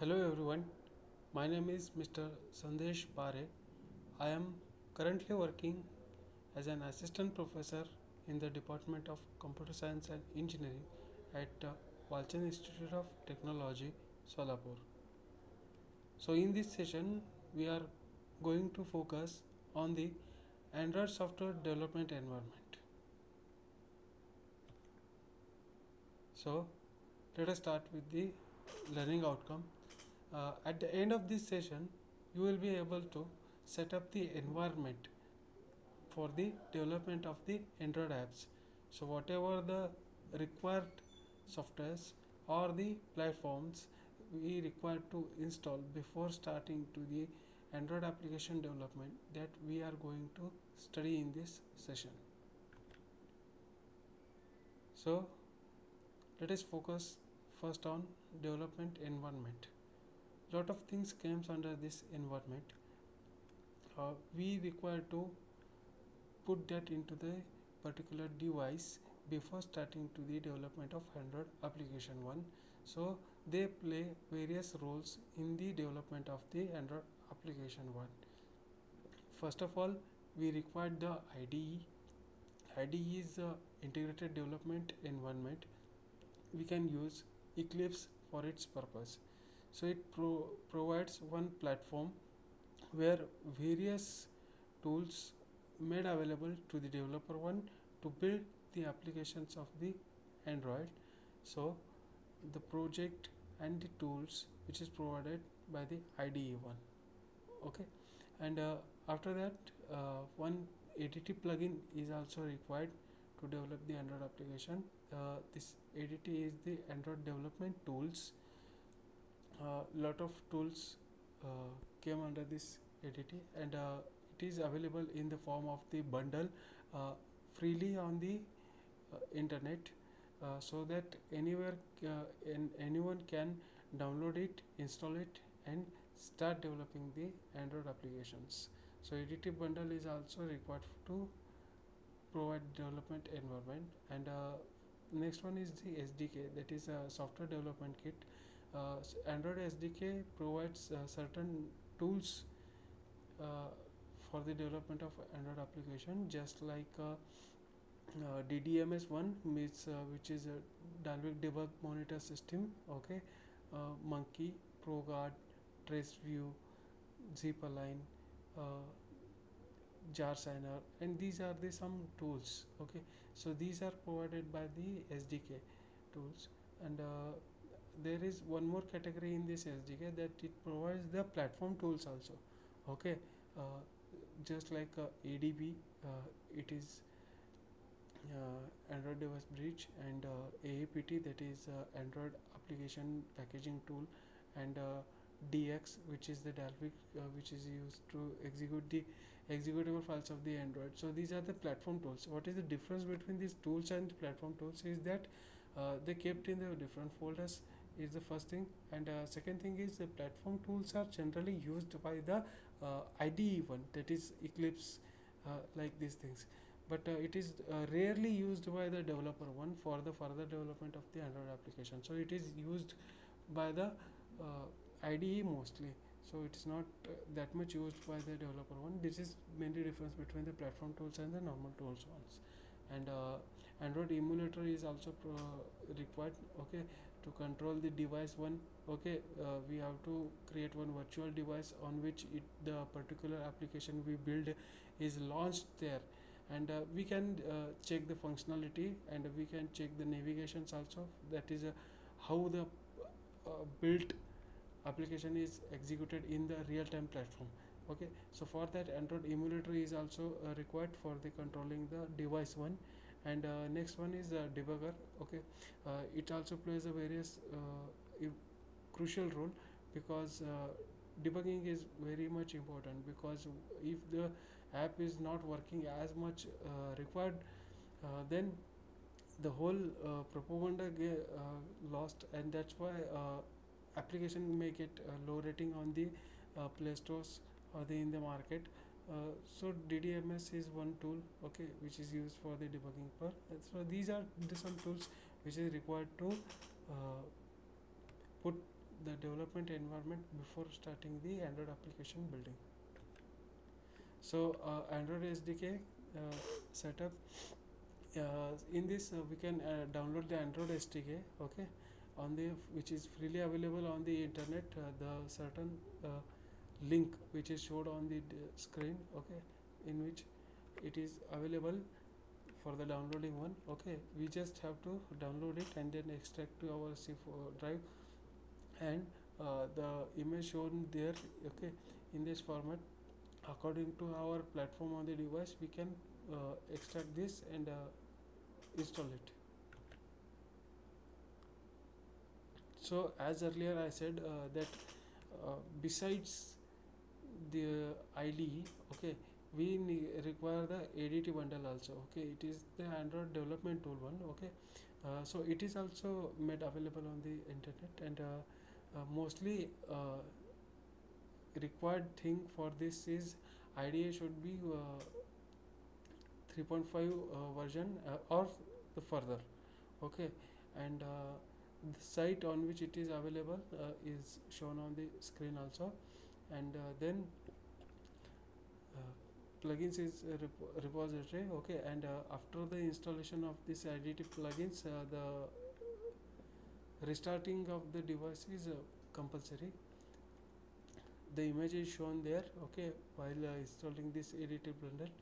Hello everyone, my name is Mr. Sandesh Pare. I am currently working as an assistant professor in the Department of Computer Science and Engineering at uh, Walchand Institute of Technology, Solapur. So, in this session, we are going to focus on the Android software development environment. So, let us start with the learning outcome. Uh, at the end of this session, you will be able to set up the environment for the development of the Android apps. So, whatever the required softwares or the platforms we require to install before starting to the Android application development that we are going to study in this session. So, let us focus first on development environment lot of things comes under this environment. Uh, we require to put that into the particular device before starting to the development of android application one. So they play various roles in the development of the android application one. First of all we require the IDE IDE is a integrated development environment. We can use Eclipse for its purpose so it pro- provides one platform where various tools made available to the developer one to build the applications of the android so the project and the tools which is provided by the IDE one okay and uh, after that uh, one ADT plugin is also required to develop the Android application. Uh, this ADT is the Android development tools. A lot of tools uh, came under this ADT and uh, it is available in the form of the bundle uh, freely on the internet so that anywhere and anyone can download it, install it and start developing the Android applications. So ADT bundle is also required to provide development environment and uh, next one is the SDK that is a software development kit. Uh, Android SDK provides uh, certain tools uh, for the development of Android application just like uh, uh, DDMS one means which is a Dalvik debug monitor system okay? Monkey ProGuard TraceView zip align uh, jar signer and these are the some tools okay? So these are provided by the sdk tools and uh, there is one more category in this sdk that it provides the platform tools also. Okay uh, just like uh, adb uh, it is uh, android device bridge and aapt that is android application packaging tool and dx which is the dalvik which is used to execute the executable files of the android. So these are the platform tools. What is the difference between these tools and platform tools is that uh, they kept in the different folders is the first thing. And uh, second thing is the platform tools are generally used by the uh, IDE one that is Eclipse uh, like these things. But uh, it is uh, rarely used by the developer one for the further development of the Android application. So it is used by the IDE mostly. So it is not uh, that much used by the developer one. This is mainly difference between the platform tools and the normal tools ones. And uh, android emulator is also required okay to control the device one okay uh, we have to create one virtual device on which it the particular application we build is launched there. And uh, we can uh, check the functionality and we can check the navigations also. That is how the built application is executed in the real-time platform okay. So for that android emulator is also uh, required for the controlling the device one and uh, next one is the debugger okay? Uh, it also plays a various uh, crucial role because uh, debugging is very much important because if the app is not working as much uh, required then the whole propaganda get lost and that's why application may get low rating on the uh, play stores or the in the market uh, so ddms is one tool okay which is used for the debugging part so these are the some tools which is required to uh, put the development environment before starting the Android application building. So uh, Android SDK uh, setup. Uh, in this we can download the Android SDK. Okay, on the which is freely available on the internet. The certain link which is showed on the screen. Okay, in which it is available for the downloading one okay we just have to download it and then extract to our c4 drive and uh, the image shown there okay in this format according to our platform on the device we can uh, extract this and uh, install it so as earlier i said uh, that uh, besides the IDE okay? We require the ADT bundle also okay? It is the Android development tool one okay? Uh, so it is also made available on the internet and uh, uh, mostly uh, required thing for this is IDE should be uh, 3.5 uh, version or the further okay? And the site on which it is available is shown on the screen also and uh, then uh, plugins is a repo- repository okay and uh, after the installation of this ADT plugins uh, the restarting of the device is uh, compulsory. The image is shown there okay while uh, installing this ADT bundle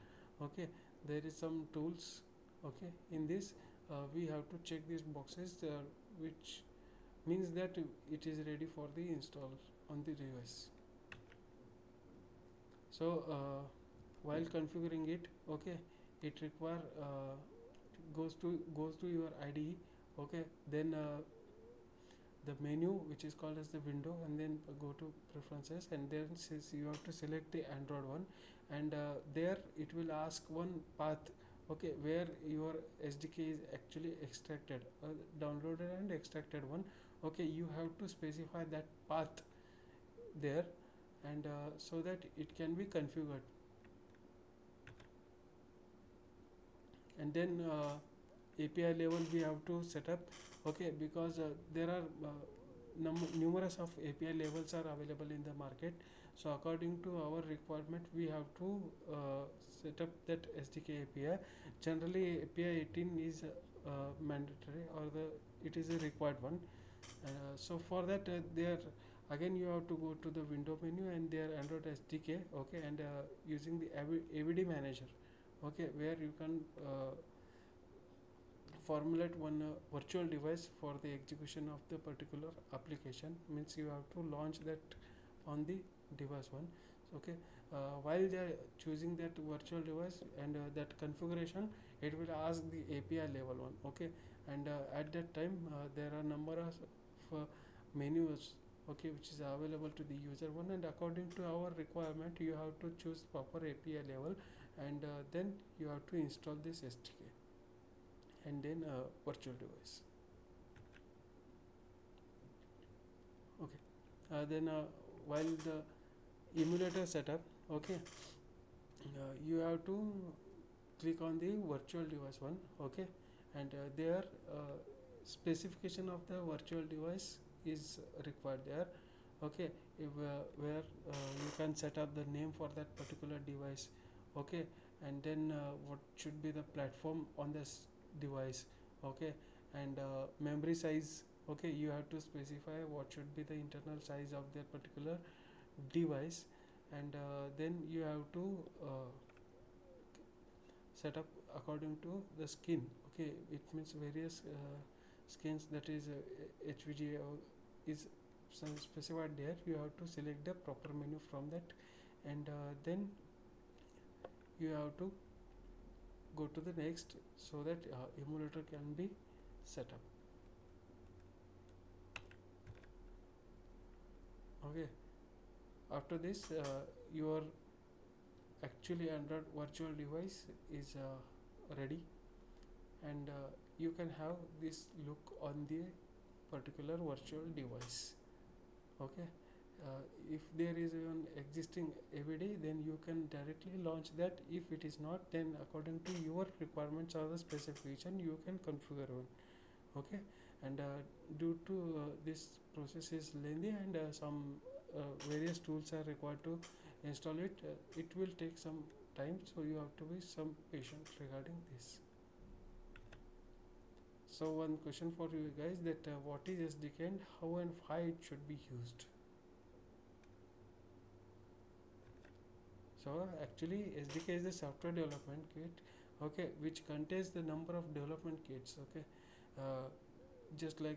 okay. There is some tools okay in this. Uh, we have to check these boxes uh, which means that it is ready for the install on the device so uh, while configuring it okay it require uh, goes to goes to your IDE okay then uh, the menu which is called as the window and then go to preferences and then says you have to select the Android one and uh, there it will ask one path okay where your SDK is actually extracted uh, downloaded and extracted one okay you have to specify that path there and uh, so that it can be configured. And then uh, API level we have to set up okay because uh, there are uh, num- numerous of API levels are available in the market. So according to our requirement we have to uh, set up that SDK API generally API 18 is uh, mandatory or the it is a required one. So for that there again you have to go to the window menu and there Android SDK okay and uh, using the AV- AVD manager okay where you can uh, formulate one uh, virtual device for the execution of the particular application. Means you have to launch that on the device one okay. Uh, while they are choosing that virtual device and uh, that configuration it will ask the API level one okay. And uh, at that time uh, there are number of uh, menus okay which is available to the user one and according to our requirement you have to choose proper API level and uh, then you have to install this SDK and then uh, virtual device. Okay uh, then uh, while the emulator setup okay uh, you have to click on the virtual device one okay and uh, there specification of the virtual device is required there. Okay if, uh, where uh, you can set up the name for that particular device. Okay and then uh, what should be the platform on this device. Okay and uh, memory size. Okay you have to specify what should be the internal size of that particular device. And uh, then you have to uh, set up according to the skin. Okay it means various skins that is uh, uh, is specified there. You have to select the proper menu from that and uh, then you have to go to the next so that uh, emulator can be set up. Okay. After this uh, your actually android virtual device is uh, ready and uh, you can have this look on the particular virtual device okay? Uh, if there is an existing AVD then you can directly launch that. If it is not then according to your requirements or the specification you can configure one okay? And uh, due to uh, this process is lengthy and uh, some uh, various tools are required to install it uh, it will take some time so you have to be some patient regarding this so one question for you guys that uh, what is SDK and how and why it should be used? So actually SDK is the software development kit okay which contains the number of development kits okay? Uh, just like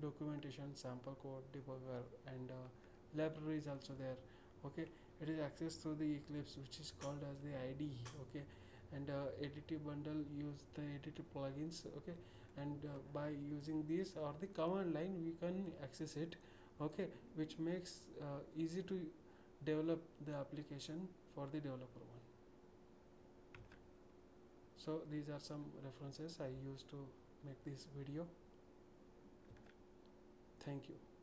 documentation sample code debugger and uh, library is also there okay? It is accessed through the eclipse which is called as the ide okay and uh, ADT bundle use the ADT plugins okay? And uh, by using this or the command line we can access it okay? Which makes uh, easy to develop the application for the developer one. So these are some references i used to make this video. Thank you